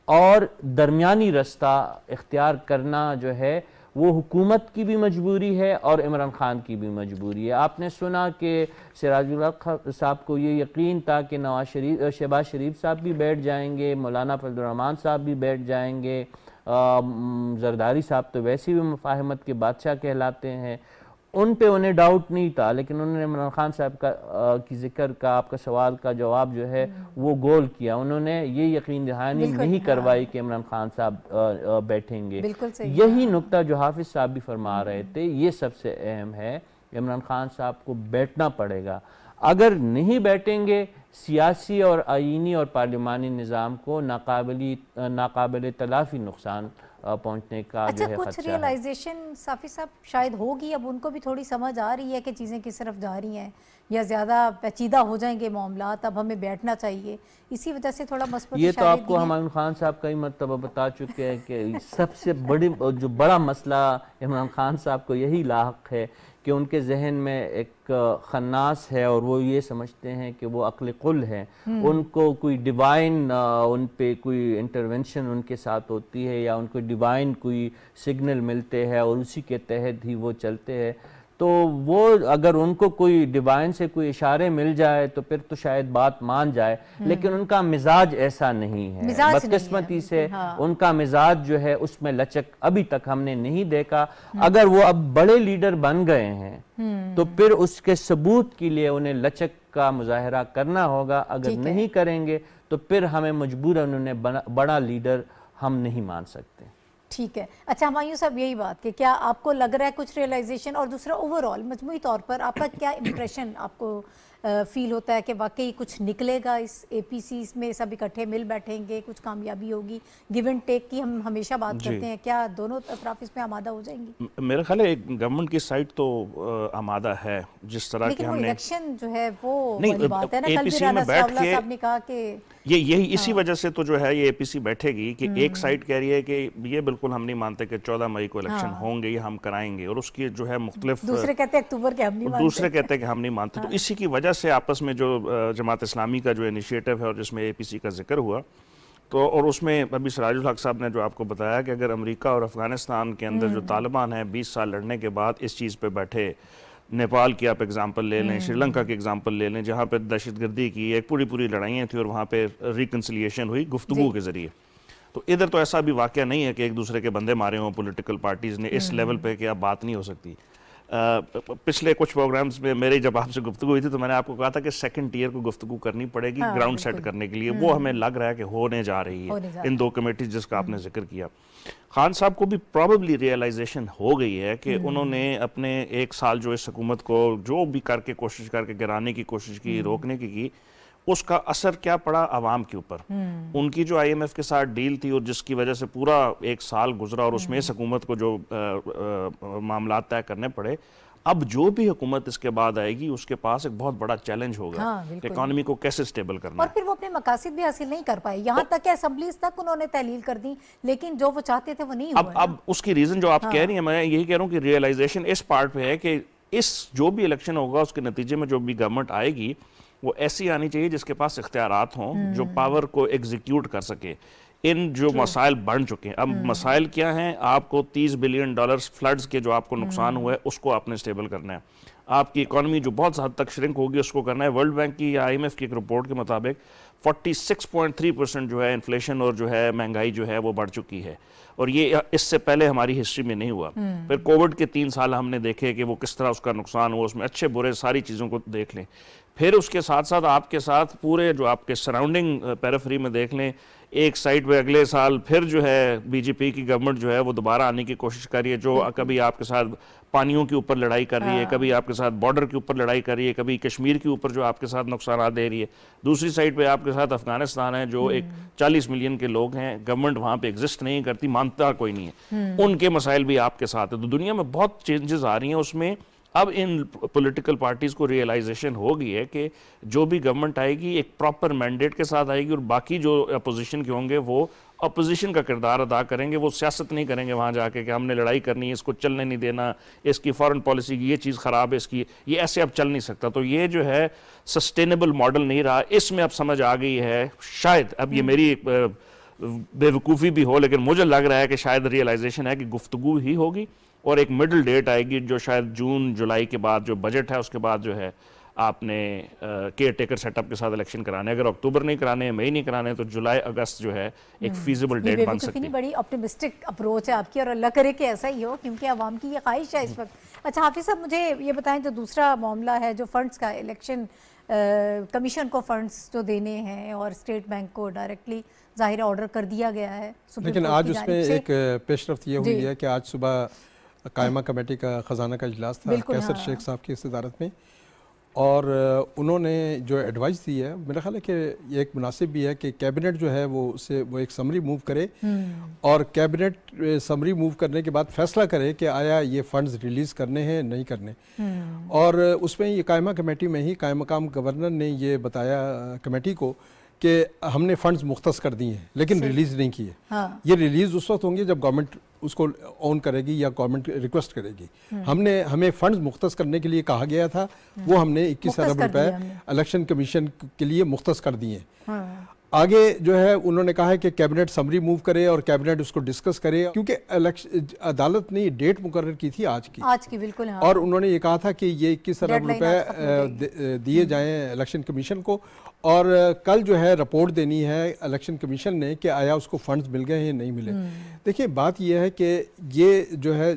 और दरमियानी रास्ता इख्तियार करना जो है वो हुकूमत की भी मजबूरी है और इमरान खान की भी मजबूरी है। आपने सुना कि सिराजुल साहब को ये यकीन था कि नवाज़ शरीफ शहबाज शरीफ साहब भी बैठ जाएँगे मौलाना फजलरहमान साहब भी बैठ जाएँगे जरदारी साहब तो वैसे भी मुफाहमत के बादशाह कहलाते हैं। उन पे उन्हें डाउट नहीं था लेकिन उन्होंने इमरान खान साहब का आ, की ज़िक्र का आपका सवाल का जवाब जो है हम्म। वो गोल किया। उन्होंने ये यकीन दहानी नहीं करवाई कि इमरान खान साहब बैठेंगे। यही नुकता जो हाफिज साहब भी फरमा रहे थे ये सबसे अहम है इमरान खान साहब को बैठना पड़ेगा। अगर नहीं बैठेंगे सियासी और आइनी और पार्लिमानी निज़ाम को नाकबली नाकबिल तलाफ़ी नुकसान पहुँचने का अच्छा, जो है कुछ रियलाइजेशन साफी साहब शायद होगी अब उनको भी थोड़ी समझ आ रही है कि चीज़ें किस तरफ़ जा रही हैं। या ज़्यादा पेचीदा हो जाएँगे मामला अब हमें बैठना चाहिए। इसी वजह से थोड़ा मसबत ये तो आपको हमायूं खान साहब कई मरतबा बता चुके हैं कि सबसे बड़ी जो बड़ा मसला इमरान खान साहब को यही लाक है कि उनके जहन में एक खन्नास है और वो ये समझते हैं कि वो अकल कुल है। हम्म। उनको कोई डिवाइन उन पे कोई इंटरवेंशन उनके साथ होती है या उनको डिवाइन कोई सिग्नल मिलते हैं और उसी के तहत ही वो चलते हैं। तो वो अगर उनको कोई डिवाइन से कोई इशारे मिल जाए तो फिर तो शायद बात मान जाए हम्म। लेकिन उनका मिजाज ऐसा नहीं है बदकिस्मती से हाँ। उनका मिजाज जो है उसमें लचक अभी तक हमने नहीं देखा हम्म। अगर वो अब बड़े लीडर बन गए हैं हम्म। तो फिर उसके सबूत के लिए उन्हें लचक का मुजाहरा करना होगा अगर नहीं करेंगे तो फिर हमें मजबूर उन्होंने बड़ा लीडर हम नहीं मान सकते ठीक है। अच्छा हमायूं साहब यही बात कि क्या आपको लग रहा है कुछ रियलाइजेशन और दूसरा ओवरऑल मजमू तौर पर आपका क्या इम्प्रेशन आपको फील होता है कि वाकई कुछ निकलेगा इस एपीसी में सब इकट्ठे मिल बैठेंगे कुछ कामयाबी होगी गिव एंड टेक की हम हमेशा बात करते हैं। क्या दोनों अतराफ इसमें आमादा हो जाएँगी? मेरा ख्याल है गवर्नमेंट की साइड तो आमादा है जिस तरह के हमने इलेक्शन जो है वो बात है ना। कल में बैठ साहब ने कहा कि ये यही इसी हाँ। वजह से तो जो है ये एपीसी बैठेगी कि एक साइड हम्म। कह रही है कि ये बिल्कुल हम नहीं मानते कि चौदह मई को इलेक्शन हाँ। होंगे ये हम कराएँगे और उसकी जो है मुख्तलिफ़ दूसरे कहते हैं अक्टूबर के हम नहीं मानते दूसरे कहते हैं कि हम नहीं मानते तो हाँ। इसी की वजह से आपस में जो जमात इस्लामी का जो इनिशिएटिव है और जिसमें एपीसी का ज़िक्र हुआ तो और उसमें अभी सराजुल हक साहब ने जो आपको बताया कि अगर अमेरिका और अफ़गानिस्तान के अंदर जो हम्म। तालिबान है बीस साल लड़ने के बाद इस चीज़ पर बैठे नेपाल की आप एग्जांपल ले लें हम्म। श्रीलंका की एग्जांपल ले लें जहाँ पे दहशतगर्दी की एक पूरी पूरी लड़ाइयाँ थी और वहाँ पर रिकन्सिलियेशन हुई गुफ्तु के ज़रिए। तो इधर तो ऐसा भी वाक्य नहीं है कि एक दूसरे के बंदे मारे हों पोलिटिकल पार्टीज़ ने इस लेवल पर कि अब बात नहीं हो सकती। पिछले कुछ प्रोग्राम्स में मेरी जब आपसे गुफ्तु हुई थी तो मैंने आपको कहा था कि सेकंड ईयर को गुफ्तु करनी पड़ेगी हाँ, ग्राउंड सेट करने के लिए। वो हमें हम्म। लग रहा है कि होने जा रही है इन दो कमेटीज जिसका आपने ज़िक्र किया। खान साहब को भी प्रॉबली रियलाइजेशन हो गई है कि हम्म। उन्होंने अपने एक साल जो इस हकूमत को जो भी करके कोशिश करके गिराने की कोशिश की हम्म। रोकने की की उसका असर क्या पड़ा आवाम के ऊपर हम्म। उनकी जो आईएमएफ के साथ डील थी और जिसकी वजह से पूरा एक साल गुजरा और उसमें इस हकूमत को जो मामला तय करने पड़े अब जो भी हुकूमत इसके बाद आएगी उसके पास एक बहुत बड़ा चैलेंज होगा हाँ, इकोनॉमी को कैसे स्टेबल करना और फिर वो अपने मकासद भी हासिल नहीं कर पाए। यहाँ तो, तक असम्बलीज तक उन्होंने तहलील कर दी लेकिन जो वो चाहते थे वो नहीं अब अब उसकी रीजन जो आप हाँ। कह रही हैं मैं यही कह रहा हूँ कि रियलाइजेशन इस पार्ट पे है कि इस जो भी इलेक्शन होगा उसके नतीजे में जो भी गवर्नमेंट आएगी वो ऐसी आनी चाहिए जिसके पास इख्तियार हों जो पावर हम्म। को एग्जीक्यूट कर सके। इन जो मसाइल बढ़ चुके हैं। अब हम्म। मसाइल क्या हैं? आपको 30 बिलियन डॉलर्स फ्लड्स के जो आपको नुकसान हम्म। हुआ है उसको आपने स्टेबल करना है। आपकी इकोनॉमी जो बहुत हद तक श्रिंक होगी उसको करना है। वर्ल्ड बैंक की या आईएमएफ की एक रिपोर्ट के मुताबिक 46.3 परसेंट जो है इन्फ्लेशन और जो है महँगाई जो है वो बढ़ चुकी है। और ये इससे पहले हमारी हिस्ट्री में नहीं हुआ। हम्म। फिर कोविड के तीन साल हमने देखे कि वो किस तरह उसका नुकसान हुआ उसमें अच्छे बुरे सारी चीज़ों को देख लें। फिर उसके साथ साथ आपके साथ पूरे जो आपके सराउंडिंग पैराफ्री में देख लें एक साइड पे अगले साल फिर जो है बीजेपी की गवर्नमेंट जो है वो दोबारा आने की कोशिश कर रही है जो कभी आपके साथ पानियों के ऊपर लड़ाई कर रही है हाँ। कभी आपके साथ बॉर्डर के ऊपर लड़ाई कर रही है कभी कश्मीर के ऊपर जो आपके साथ नुकसान दे रही है दूसरी साइड पे आपके साथ अफ़गानिस्तान है जो एक 40 हम्म। मिलियन के लोग हैं गवर्नमेंट वहाँ पे एग्जिस्ट नहीं करती मानता कोई नहीं है हम्म। उनके मसाइल भी आपके साथ है तो दुनिया में बहुत चेंजेस आ रही हैं उसमें अब इन पॉलिटिकल पार्टीज़ को रियलाइजेशन हो गई है कि जो भी गवर्नमेंट आएगी एक प्रॉपर मैंडेट के साथ आएगी और बाकी जो अपोजिशन के होंगे वो अपोजिशन का किरदार अदा करेंगे वो सियासत नहीं करेंगे वहाँ जाके कि हमने लड़ाई करनी है इसको चलने नहीं देना इसकी फॉरेन पॉलिसी की ये चीज़ ख़राब है इसकी ये ऐसे अब चल नहीं सकता। तो ये जो है सस्टेनेबल मॉडल नहीं रहा। इसमें अब समझ आ गई है शायद अब ये मेरी बेवकूफ़ी भी हो लेकिन मुझे लग रहा है कि शायद रियलाइजेशन है कि गुफ्तु ही होगी। और एक मिडल डेट आएगी जो शायद जून जुलाई के बाद जो बजट है उसके बाद जो है आपने केयर टेकर सेटअप के साथ इलेक्शन कराने। अगर अक्टूबर नहीं कराने मई नहीं कराने तो जुलाई अगस्त जो है एक फीजिबल डेट बन सकती है। बड़ी ऑप्टिमिस्टिक अप्रोच है आपकी और अल्लाह करे कि ऐसा ही हो क्योंकि आवाम की ये ख्वाहिश है इस वक्त। अच्छा हाफिज साहब मुझे ये बताएँ जो दूसरा मामला है जो फंड्स का इलेक्शन कमीशन को फंड्स जो देने हैं और स्टेट बैंक को डायरेक्टली ज़ाहिर ऑर्डर कर दिया गया है लेकिन आज उसमें एक पेशरफ ये हुई है कि आज सुबह कायमा कमेटी का ख़जाना का इजलास था कैसर हाँ। शेख साहब की सदारत में और उन्होंने जो एडवाइस दी है मेरा ख्याल है कि ये एक मुनासिब भी है कि कैबिनेट जो है वो उसे वो एक समरी मूव करे हम्म। और कैबिनेट समरी मूव करने के बाद फैसला करे कि आया ये फंड्स रिलीज़ करने हैं नहीं करने हम्म। और उसमें ये कायमा कमेटी में ही कायम मकाम गवर्नर ने ये बताया कमेटी को कि हमने फंड्स मुख्त कर दिए हैं लेकिन रिलीज़ नहीं किए हाँ। ये रिलीज़ उस वक्त होंगे जब गवर्नमेंट उसको ऑन करेगी या गवर्नमेंट रिक्वेस्ट करेगी। हमने हमें फंड्स मुख्त करने के लिए कहा गया था वो। हमने इक्कीस अरब रुपए इलेक्शन कमीशन के लिए मुख्त कर दिए हाँ। आगे जो है उन्होंने कहा है कि कैबिनेट समरी मूव करे और कैबिनेट उसको डिस्कस करे क्योंकि अदालत ने डेट मुकर की थी आज की आज की बिल्कुल हाँ। और उन्होंने ये कहा था कि ये इक्कीस अरब रुपए दिए। जाएँ इलेक्शन कमीशन को और कल जो है रिपोर्ट देनी है इलेक्शन कमीशन ने कि आया उसको फंड्स मिल गए हैं नहीं मिले हम्म। देखिए बात यह है कि ये जो है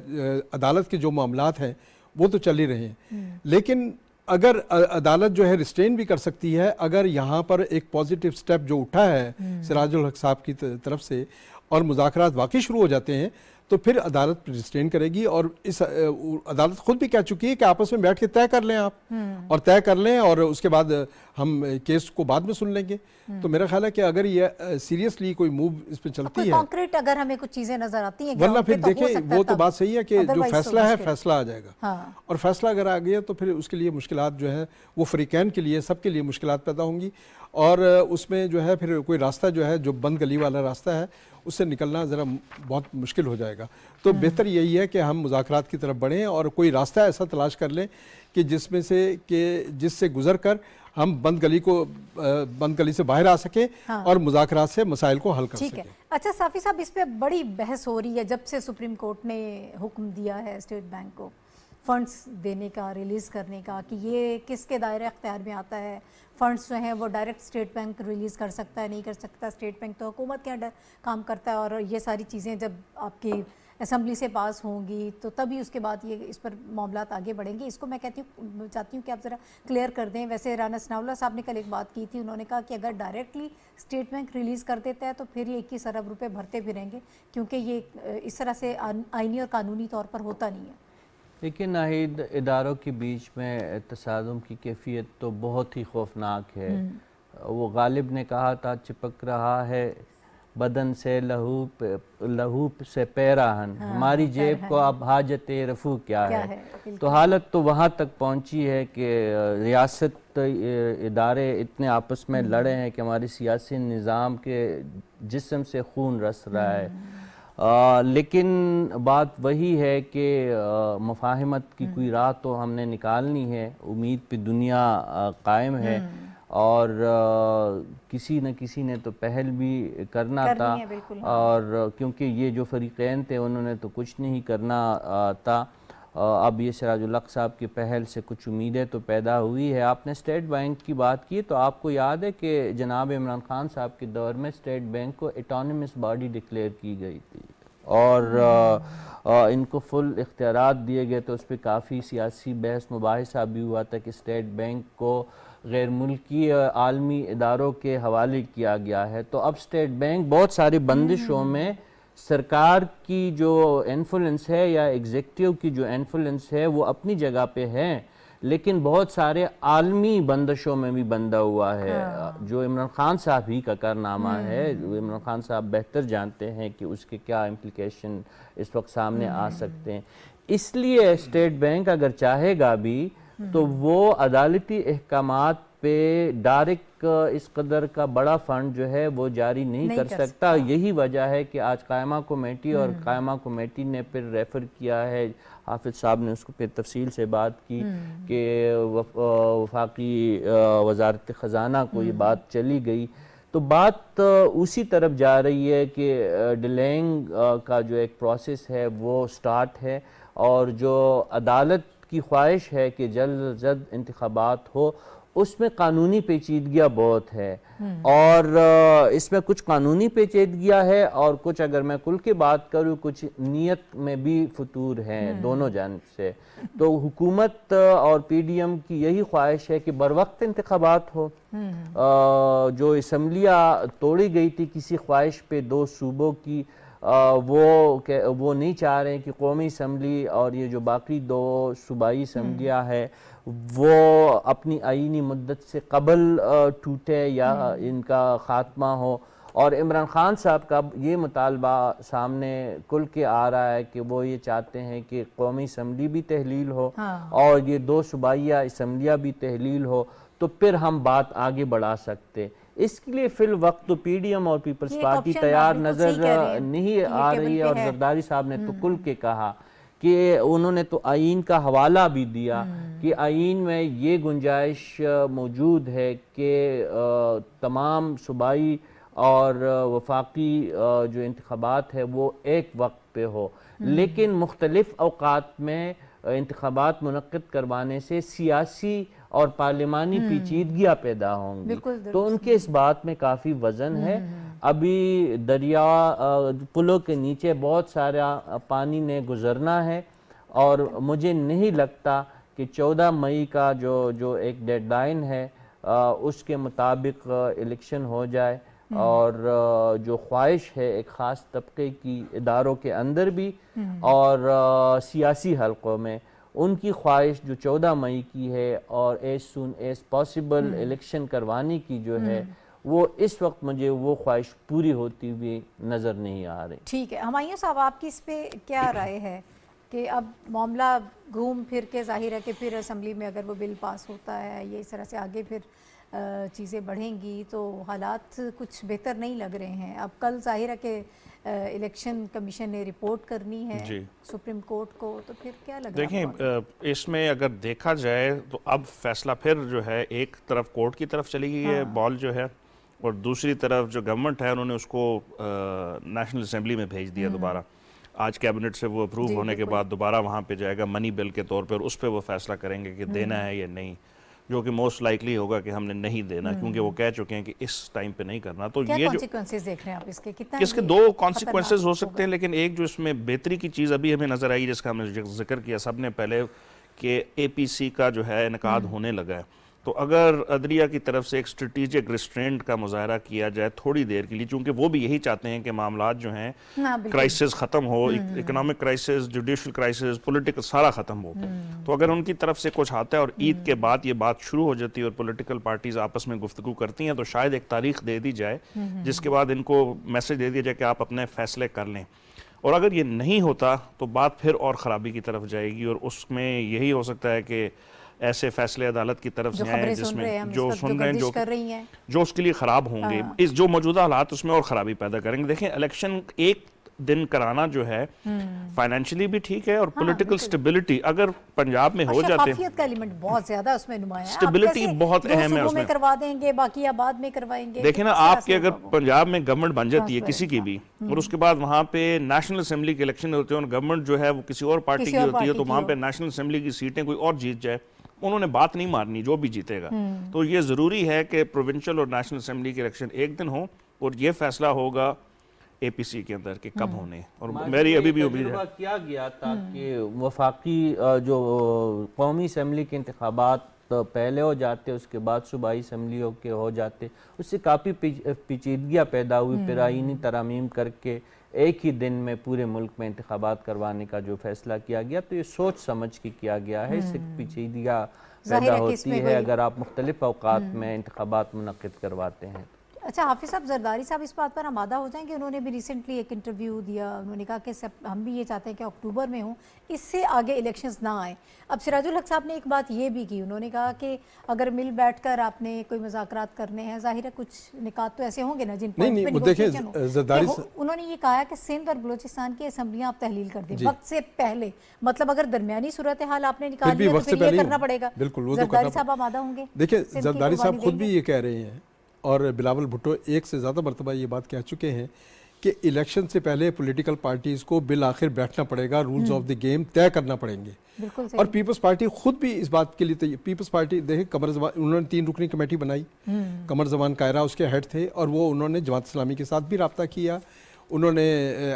अदालत के जो मामला हैं वो तो चल ही रहे हैं हम्म। लेकिन अगर अदालत जो है रिस्ट्रेन भी कर सकती है अगर यहाँ पर एक पॉजिटिव स्टेप जो उठा है हम्म। सिराजुल हक साहब की तरफ़ से और मुजाकर वाकई शुरू हो जाते हैं तो फिर अदालत रिस्टेन करेगी और इस अदालत खुद भी कह चुकी है कि आपस में बैठ के तय कर लें आप। हम्म। और तय कर लें और उसके बाद हम केस को बाद में सुन लेंगे। तो मेरा ख्याल है कि अगर ये सीरियसली कोई मूव इस पर चलती है कॉन्क्रीट अगर हमें कुछ चीज़ें नज़र आती हैं वरना फिर तो देखें वो तो बात सही है कि जो फैसला है फैसला आ जाएगा। हाँ। और फैसला अगर आ गया तो फिर उसके लिए मुश्किल जो है वो फ्रीकैन के लिए सबके लिए मुश्किल पैदा होंगी। और उसमें जो है फिर कोई रास्ता जो है जो बंद गली वाला रास्ता है उससे निकलना ज़रा बहुत मुश्किल हो जाएगा तो। बेहतर यही है कि हम मुजाकर की तरफ़ बढ़ें और कोई रास्ता ऐसा तलाश कर लें कि जिसमें से कि जिससे गुजर कर हम बंद गली को बंद गली से बाहर आ सके हाँ। और मुजाकर से मसाइल को हल कर ठीक है अच्छा साफी साहब इस पर बड़ी बहस हो रही है जब से सुप्रीम कोर्ट ने हुक्म दिया है स्टेट बैंक को फंड्स देने का, रिलीज़ करने का कि ये किसके दायरे अख्तियार में आता है? फ़ंड्स जो हैं वो डायरेक्ट स्टेट बैंक रिलीज़ कर सकता है, नहीं कर सकता। स्टेट बैंक तो हुकूमत के अंडर काम करता है और ये सारी चीज़ें जब आपकी असम्बली से पास होंगी तो तभी उसके बाद ये इस पर मामला आगे बढ़ेंगे। इसको मैं कहती हूँ, चाहती हूँ कि आप ज़रा क्लियर कर दें। वैसे राना सनाउल्ला साहब ने कल एक बात की थी, उन्होंने कहा कि अगर डायरेक्टली स्टेट बैंक रिलीज़ कर देता है तो फिर ये इक्कीस अरब रुपये भरते फिरेंगे, क्योंकि ये इस तरह से आइनी और कानूनी तौर पर होता नहीं है। लेकिन नाहिद इदारों के बीच में तसादम की कैफियत तो बहुत ही खौफनाक है। हम्म। वो गालिब ने कहा था चिपक रहा है बदन से लहू लहू से पैराहन। हाँ, हमारी जेब को अब हाजत रफू क्या, क्या है, है? तो हालत तो वहाँ तक पहुँची है कि रियासत इदारे इतने आपस में हम्म। लड़े हैं कि हमारी सियासी निज़ाम के जिसम से खून रस रहा है। हम्म। आ, लेकिन बात वही है कि मफाहमत की कोई हम्म। राह तो हमने निकालनी है उम्मीद पे दुनिया कायम है हम्म। और आ, किसी न किसी ने तो पहल भी करना था हाँ। और क्योंकि ये जो फरीक़ैन थे उन्होंने तो कुछ नहीं करना आ, था अब ये सिराजुल्लक साहब की पहल से कुछ उम्मीदें तो पैदा हुई है आपने स्टेट बैंक की बात की तो आपको याद है कि जनाब इमरान खान साहब के दौर में स्टेट बैंक को एटोनमस बॉडी डिक्लेयर की गई थी और आ, आ, इनको फुल इख्तियार दिए गए तो उस पर काफ़ी सियासी बहस मुबासा भी हुआ था कि स्टेट बैंक को गैर मुल्की आलमी इदारों के हवाले किया गया है तो अब स्टेट बैंक बहुत सारी बंदिशों हम्म। में सरकार की जो इन्फ्लुएंस है या एग्जेक्टिव की जो इन्फ्लुएंस है वो अपनी जगह पे है लेकिन बहुत सारे आलमी बंदशों में भी बंधा हुआ है हाँ। जो इमरान खान साहब ही का कारनामा हम्म। है इमरान खान साहब बेहतर जानते हैं कि उसके क्या इम्प्लिकेशन इस वक्त सामने आ हम्म। सकते हैं इसलिए स्टेट बैंक अगर चाहेगा भी तो हम्म। वो अदालती अहकाम पे डायरेक्ट इस कदर का बड़ा फंड जो है वो जारी नहीं, नहीं कर, कर सकता। यही वजह है कि आज कायमा कमेटी और कायमा कमेटी ने फिर रेफ़र किया है। हाफिज साहब ने उसको फिर तफसील से बात की हम्म। कि वफाकी वजारत ख़जाना को ये हम्म। बात चली गई। तो बात उसी तरफ़ जा रही है कि डिलेंग का जो एक प्रोसेस है वो स्टार्ट है और जो अदालत की ख्वाहिश है कि जल्द जल्द इंतबात हो उसमें कानूनी पेचीदगियाँ बहुत है हम्म। और इसमें कुछ कानूनी पेचीदगियाँ है और कुछ अगर मैं कुल की बात करूँ कुछ नीयत में भी फतूर हैं हम्म। दोनों जानब से तो हुकूमत और पीडीएम की यही ख्वाहिश है कि बर वक्त इंतबात हो हम्म। जो इसम्बलियाँ तोड़ी गई थी किसी ख्वाहिश पे दो सूबों की आ, वो वो नहीं चाह रहे हैं कि कौमी इसम्बली और ये जो बाकी दो सूबाई इसम्बलियाँ है वो अपनी आइनी मुद्दत से कबल टूटे या हम्म। इनका ख़ात्मा हो और इमरान खान साहब का ये मुतालबा सामने कुल के आ रहा है कि वो ये चाहते हैं कि कौमी इसम्बली भी तहलील हो हाँ। और ये दो सूबाइया इसम्बलियाँ भी तहलील हो तो फिर हम बात आगे बढ़ा सकते इसके लिए फिल वक्त तो पीडीएम और पीपल्स पार्टी तैयार नज़र नहीं आ रही है और जरदारी साहब ने तो कुल हम्म। के कहा कि उन्होंने तो आइन का हवाला भी दिया हम्म। कि आइन में ये गुंजाइश मौजूद है कि तमाम सूबाई और वफाकी जो इंतबात है वो एक वक्त पे हो हम्म। लेकिन मुख्तलफ़ अवकात में इंतबात मनद करवाने से सियासी और पार्लिमानी हम्म। पेचीदगियाँ पैदा होंगी। तो उनके इस बात में काफ़ी वज़न है। हम्म, हम्म। अभी दरिया पुलों के नीचे बहुत सारा पानी ने गुजरना है और मुझे नहीं लगता कि 14 मई का जो जो एक डेडलाइन है आ, उसके मुताबिक इलेक्शन हो जाए और जो ख्वाहिश है एक ख़ास तबके की इदारों के अंदर भी और सियासी हलकों में उनकी ख्वाहिश जो चौदह मई की है और as soon as possible election करवाने की जो है हम्म। वो इस वक्त मुझे वो ख्वाहिश पूरी होती हुई नज़र नहीं आ रही ठीक है हमायूं साहब आपकी इस पर क्या राय है कि अब मामला घूम फिर के ज़ाहिर है कि फिर असम्बली में अगर वो बिल पास होता है ये इस तरह से आगे फिर चीज़ें बढ़ेंगी तो हालात कुछ बेहतर नहीं लग रहे हैं अब कल ज़ाहिर है कि इलेक्शन कमीशन ने रिपोर्ट करनी है सुप्रीम कोर्ट को तो फिर क्या लग देखिए इसमें अगर देखा जाए तो अब फैसला फिर जो है एक तरफ़ कोर्ट की तरफ़ चली गई हाँ। है बॉल जो है और दूसरी तरफ़ जो गवर्नमेंट है उन्होंने उसको नेशनल असम्बली में भेज दिया हम्म। दोबारा आज कैबिनेट से वो अप्रूव होने के बाद दोबारा वहाँ पे जाएगा मनी बिल के तौर पर उस पर वो फैसला करेंगे कि देना हम्म। है या नहीं जो कि मोस्ट लाइकली होगा कि हमने नहीं देना क्योंकि वो हम्म। कह चुके हैं कि इस टाइम पे नहीं करना तो ये जो देख रहे हैं आप इसके कितना इसके दो कॉन्सिक्वेंसेज हो सकते हैं लेकिन एक जो इसमें बेहतरी की चीज़ अभी हमें नज़र आई जिसका हमने ज़िक्र किया सबने पहले कि एपीसी का जो है इनका हम्म। होने लगा है तो अगर अदरिया की तरफ़ से एक स्ट्रेटिजिक रिस्ट्रेंट का मुजाहरा किया जाए थोड़ी देर के लिए चूँकि वो भी यही चाहते हैं कि मामला जो हैं क्राइसिस ख़त्म हो economic crisis judicial crisis political सारा ख़त्म हो हम्म। तो अगर उनकी तरफ़ से कुछ आता है और ईद के। बाद ये बात शुरू हो जाती है और पोलिटिकल पार्टीज़ आपस में गुफ्तु करती हैं तो शायद एक तारीख दे दी जाए हम्म, जिसके बाद इनको मैसेज दे दिया जाए कि आप अपने फैसले कर लें और अगर ये नहीं होता तो बात फिर और ख़राबी की तरफ़ जाएगी और उसमें यही हो सकता है कि ऐसे फैसले अदालत की तरफ़ से आए जिसमें जो सुन रहे हैं जो कर रही हैं। जो उसके लिए ख़राब होंगे। हाँ। इस जो मौजूदा हालात उसमें और ख़राबी पैदा करेंगे। देखें इलेक्शन एक दिन कराना जो है फाइनेंशियली। भी ठीक है और पॉलिटिकल हाँ, स्टेबिलिटी अगर पंजाब में हो जाते हैं का एलिमेंट बहुत ज़्यादा उसमें नुमाया स्टेबिलिटी बहुत अहम है उसमें। करवा देंगे बाकी आबाद में करवाएँगे? देखें ना आपके अगर पंजाब में गवर्नमेंट बन जाती है किसी की भी और हम्म। उसके बाद वहाँ पे नेशनल असेंबली के इलेक्शन होते हैं और गवर्नमेंट जो है वो किसी और पार्टी की होती है तो वहाँ पे नेशनल असेंबली की सीटें कोई और जीत जाए उन्होंने बात नहीं मारनी जो भी जीतेगा। हम्म। तो ये ज़रूरी है कि प्रोविंशियल और नेशनल असेंबली के इलेक्शन एक दिन हो और ये फैसला होगा एपीसी के अंदर कि कब हम्म। होने और मेरी अभी भी उम्मीद है किया गया था हम्म। कि वफाकी जो कौमी असम्बली के इंतबात तो पहले हो जाते उसके बाद सूबाई असम्बली के हो जाते उससे काफ़ी पेचीदगियाँ पैदा हुई फिर आइनी तरामीम करके एक ही दिन में पूरे मुल्क में इंतबात करवाने का जो फैसला किया गया तो ये सोच समझ के किया गया है इससे हम्म। पीछेदियाँ पैदा होती है अगर आप मुख्तलिफ़ अवकात हम्म। में इंतबात मुनद करवाते हैं अच्छा हाफिज़ साहब जरदारी साहब इस बात पर आमादा हो जाएँगे। उन्होंने भी रिसेंटली एक इंटरव्यू दिया। उन्होंने कहा कि सब हम भी ये चाहते हैं कि अक्टूबर में हो इससे आगे इलेक्शंस ना आए। अब सिराजुल हक साहब ने एक बात ये भी की। उन्होंने कहा कि अगर मिल बैठ कर आपने कोई मज़ाक करने हैं ज़ाहिर है कुछ निकात तो ऐसे होंगे ना जिन उन्होंने ये कहा कि सिंध और बलोचिस्तान की असम्बलियाँ आप तहलील कर दें। वक्त से पहले मतलब अगर दरमियानी सूरत हाल आपने निकाली तो करना पड़ेगा। बिल्कुल तो जरदारी साहब आमादा होंगे। देखिए जरदारी साहब खुद भी ये कह रहे हैं। और बिलावल भुट्टो एक से ज़्यादा मरतबा ये बात कह चुके हैं कि इलेक्शन से पहले पॉलिटिकल पार्टीज़ को बिल आखिर बैठना पड़ेगा रूल्स ऑफ़ द गेम तय करना पड़ेंगे। और पीपल्स पार्टी खुद भी इस बात के लिए पीपल्स पार्टी देखें कमर जमान उन्होंने तीन रुकनी कमेटी बनाई। हम्म। कमर जमान कायरा उसके हेड थे और वो उन्होंने जमात इस्लामी के साथ भी रबता किया उन्होंने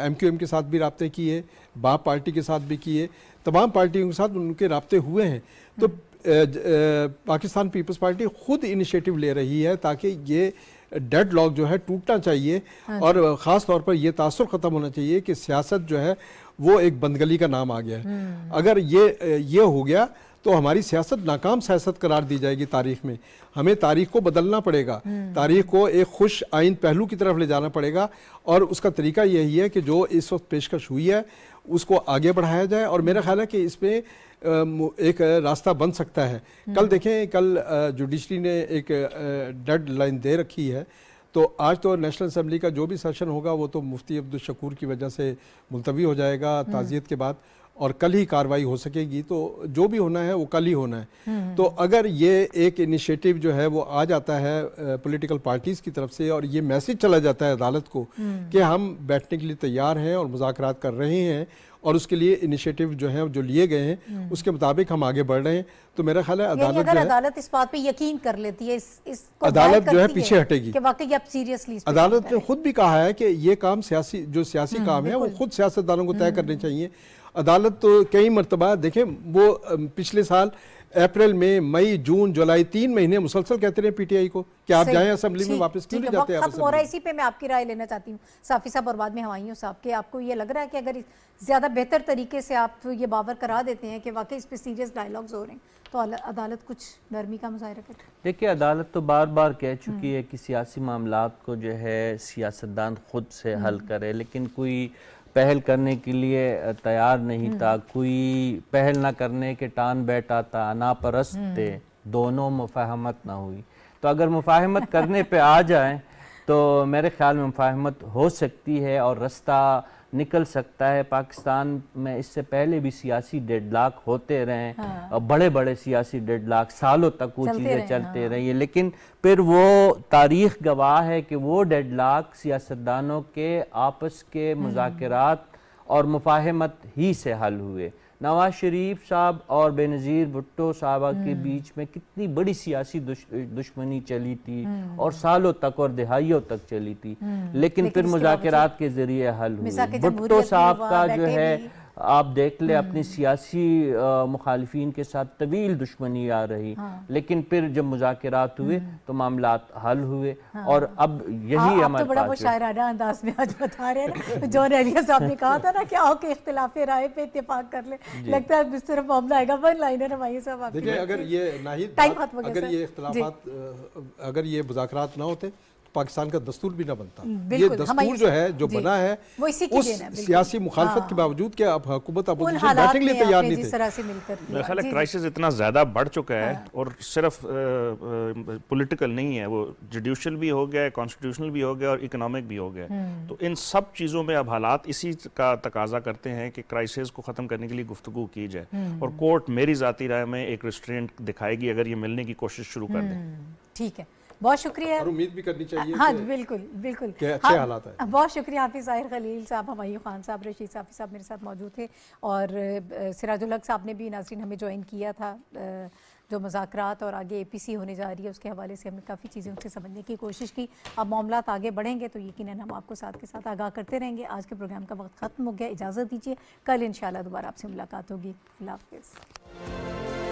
एम क्यू एम के साथ भी रबते किए बाप पार्टी के साथ भी किए तमाम पार्टियों के साथ उनके रबते हुए हैं। तो पाकिस्तान पीपल्स पार्टी खुद इनिशिएटिव ले रही है ताकि ये डेड लॉक जो है टूटना चाहिए हाँ और ख़ास तौर पर यह तासर ख़त्म होना चाहिए कि सियासत जो है वो एक बंदगली का नाम आ गया है हम्म। अगर ये ये हो गया तो हमारी सियासत नाकाम सियासत करार दी जाएगी तारीख में हमें तारीख को बदलना पड़ेगा हम्म। तारीख को एक खुश आइन पहलू की तरफ़ ले जाना पड़ेगा और उसका तरीका यही है कि जो इस वक्त पेशकश हुई है उसको आगे बढ़ाया जाए और मेरा ख्याल है कि इसमें एक रास्ता बन सकता है कल। देखें कल जुडिशरी ने एक डेड लाइन दे रखी है तो आज तो नेशनल असम्बली का जो भी सेशन होगा वो तो मुफ्ती अब्दुल शकूर की वजह से मुलतवी हो जाएगा हम्म। ताज़ियत के बाद और कल ही कार्रवाई हो सकेगी तो जो भी होना है वो कल ही होना है। हम्म। तो अगर ये एक इनिशिएटिव जो है वो आ जाता है पॉलिटिकल पार्टीज़ की तरफ़ से और ये मैसेज चला जाता है अदालत को कि हम बैठने के लिए तैयार हैं और मुजाकर कर रहे हैं और उसके लिए इनिशिएटिव जो है जो लिए गए हैं हम्म। उसके मुताबिक हम आगे बढ़ रहे हैं। तो मेरा ख्याल है अदालत अगर अदालत इस बात पे यकीन कर लेती है इस, इस अदालत जो है पीछे हटेगी। कि वाकई आप सीरियसली अदालत ने खुद भी कहा है कि ये काम सियासी जो सियासी हम्म, काम है वो खुद सियासतदानों को तय हम्म। करने चाहिए। अदालत तो कई मरतबा देखें वो पिछले साल अप्रैल में मई जून जुलाई तीन महीने मुसलसल कहते रहे पीटीआई को कि आप जाएँ असेंबली में वापस क्यों नहीं जाते खत्म हो रहा इसी पे मैं आपकी राय लेना चाहती हूँ। साफी साहब और बाद में हवाइयों साहब के आपको। ये लग रहा है कि अगर ज़्यादा बेहतर तरीके से आप ये बावर करा देते हैं कि वाकई इस पर सीरियस डायलॉग्स हो रहे हैं तो अदालत कुछ नरमी का मुजाहरा करे देखिए अदालत तो बार बार कह चुकी है कि सियासी मामला को जो है सियासतदान खुद से हल हम्म। करे लेकिन कोई पहल करने के लिए तैयार नहीं था हम्म। कोई पहल ना करने के टान बैठा था नापरस्त हम्म। थे दोनों मुफाहमत ना हुई तो अगर मुफाहमत करने पे आ जाए तो मेरे ख्याल में मुफाहमत हो सकती है और रास्ता निकल सकता है पाकिस्तान में इससे पहले भी सियासी डेड डेडलॉक होते रहे हाँ। और बड़े बड़े सियासी डेड डेडलॉक सालों तक वो चीज़ें चलते हाँ। रही है लेकिन फिर वो तारीख गवाह है कि वो डेड डेडलॉक सियासतदानों के आपस के मुजात मुजाकरात और मुफाहमत ही से हल हुए नवाज़ शरीफ साहब और बेनज़ीर भुट्टो साहबा के हम्म। बीच में कितनी बड़ी सियासी दुश, दुश्मनी चली थी हम्म। और सालों तक और दिहाइयों तक चली थी लेकिन, लेकिन फिर मुजाकर के ज़रिए हल हुए भुट्टो साहब का जो है आप देख ले अपनी हम्म। सियासी मुखालफी के साथ तवील दुश्मनी आ रही। हाँ। लेकिन फिर जब मुजाकर हुए हम्म। तो मामला हल हुए हाँ। और अब यही हमारे तो बड़ा वो शायराना अंदाज में आज बता रहे हैं जॉन एलिया साहब ने कहा था ना कि आओ के इख्तिलाफ राय पे इतफाक कर ले। लगता है इस तरफ़ मामला आएगा। वन लाइनर हमारी साहब देखिए अगर ये नाहिद अगर ये इख्तिलाफात अगर ये मुजाकरात ना होते पाकिस्तान का दस्तूर भी ना बनता ये दस्तूर जो है जो बना है वो इसी उस सियासी मुखालफत हाँ। के बावजूद के अब हुकूमत अपोजिशन बैठने के लिए तैयार नहीं थे मेरा ख्याल क्राइसिस इतना ज़्यादा बढ़ चुका है हाँ। और सिर्फ़ पॉलिटिकल नहीं है वो जुडिशल भी हो गया कॉन्स्टिट्यूशनल भी हो गया और इकोनॉमिक भी हो गया हम्म। तो इन सब चीज़ों में अब हालात इसी का तकाजा करते हैं कि क्राइसिस को ख़त्म करने के लिए गुफ्तु की जाए हम्म। और कोर्ट मेरी ज़ाती राय में एक रिस्ट्रेंट दिखाएगी अगर ये मिलने की कोशिश शुरू कर दे हम्म। ठीक है बहुत शुक्रिया। और उम्मीद भी करनी चाहिए हाँ बिल्कुल बिल्कुल। अच्छे हाँ, हालात है। बहुत शुक्रिया हाफिज़ ज़ाहिर खलील साहब हमायूं खान साहब रशीद साफ़ी साहब मेरे साथ मौजूद थे। और सिराजुल हक साहब ने भी नाजरीन हमें ज्वाइन किया था। जो मजाकरात और आगे ए पी सी होने जा रही है उसके हवाले से हमने काफ़ी चीज़ें उनसे समझने की कोशिश की। अब मामला आगे बढ़ेंगे तो यकीन हम आपको साथ के साथ आगाह करते रहेंगे। आज के प्रोग्राम का वक्त ख़त्म हो गया इजाज़त दीजिए। कल इन दोबारा आपसे मुलाकात होगी। अल्लाह हाफिज़।